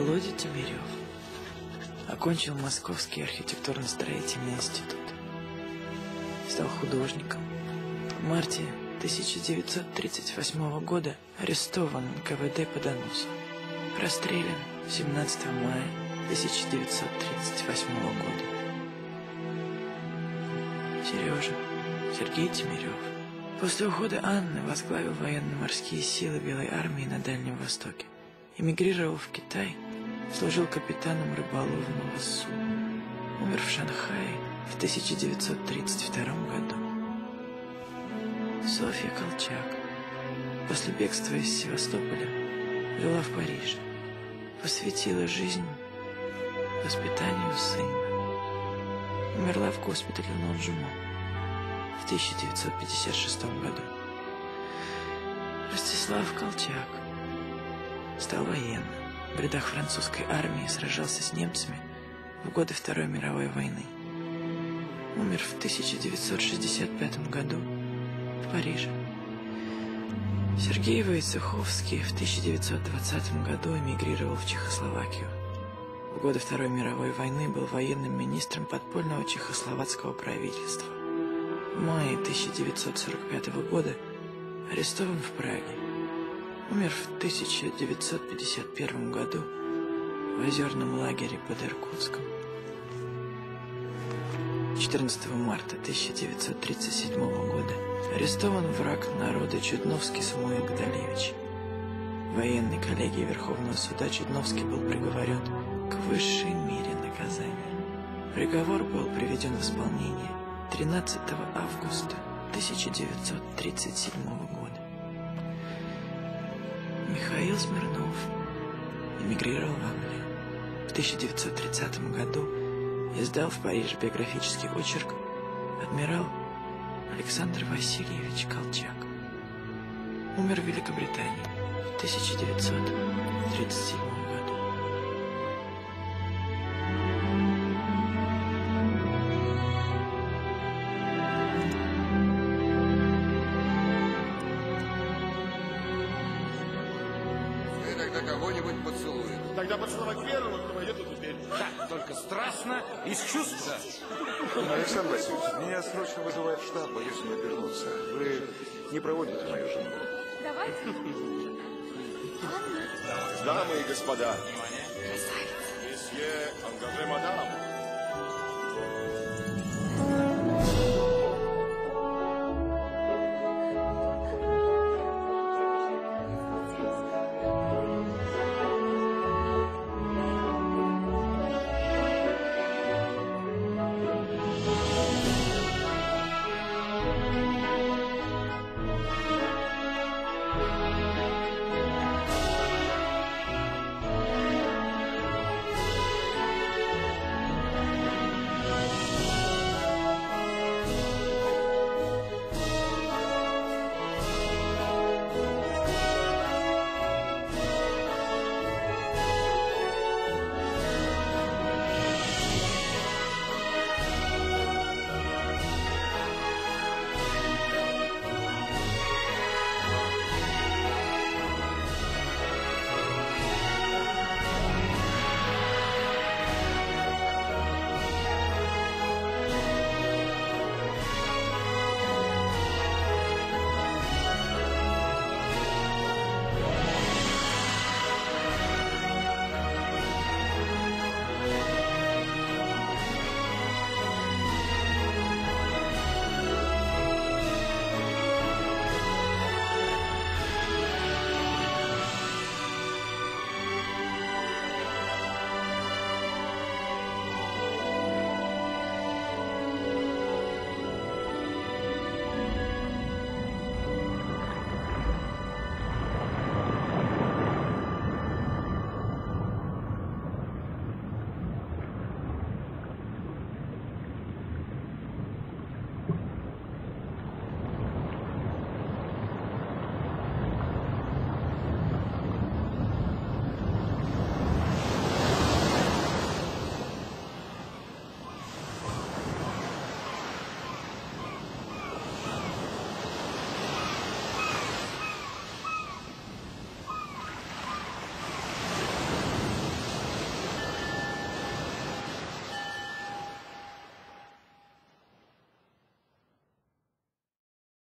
Володя Тимирев. Окончил Московский архитектурно-строительный институт. Стал художником. В марте 1938 года арестован НКВД по доносу. Расстрелян 17 мая 1938 года. Сережа Сергей Тимирев. После ухода Анны возглавил военно-морские силы Белой армии на Дальнем Востоке. Эмигрировал в Китай, служил капитаном рыболовного СУ. Умер в Шанхае в 1932 году. Софья Колчак. После бегства из Севастополя жила в Париже. Посвятила жизнь воспитанию сына. Умерла в госпитале Нонжумо в 1956 году. Ростислав Колчак стал военным. В рядах французской армии сражался с немцами в годы Второй мировой войны. Умер в 1965 году в Париже. Сергей Войцеховский в 1920 году эмигрировал в Чехословакию. В годы Второй мировой войны был военным министром подпольного чехословацкого правительства. В мае 1945 года арестован в Праге. Умер в 1951 году в озерном лагере под Иркутском. 14 марта 1937 года арестован враг народа Чудновский Самуил Гдалевич. Военной коллегии Верховного суда Чудновский был приговорен к высшей мере наказания. Приговор был приведен в исполнение 13 августа 1937 года. Михаил Смирнов эмигрировал в Англию. В 1930 году издал в Париже биографический очерк «Адмирал Александр Васильевич Колчак». Умер в Великобритании в 1937 году. Поцелуете. Тогда поцеловать первого, кто войдет в эту дверь. Да, только страстно, из чувства. Александр Васильевич, меня срочно вызывает в штаб, боюсь не вернуться. Вы не проводите мою жену. Давайте. Дамы и господа. Месье ангаже мадам.